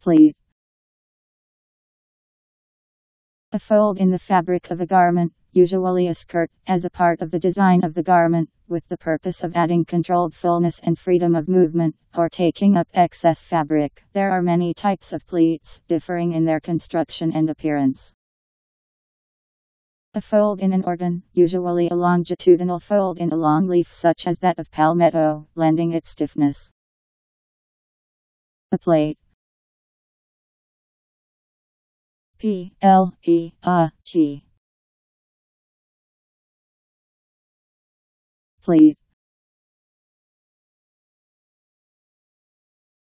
Pleat. A fold in the fabric of a garment, usually a skirt, as a part of the design of the garment, with the purpose of adding controlled fullness and freedom of movement, or taking up excess fabric. There are many types of pleats, differing in their construction and appearance. A fold in an organ, usually a longitudinal fold in a long leaf such as that of palmetto, lending it stiffness. A plait. P L E A T. Pleat.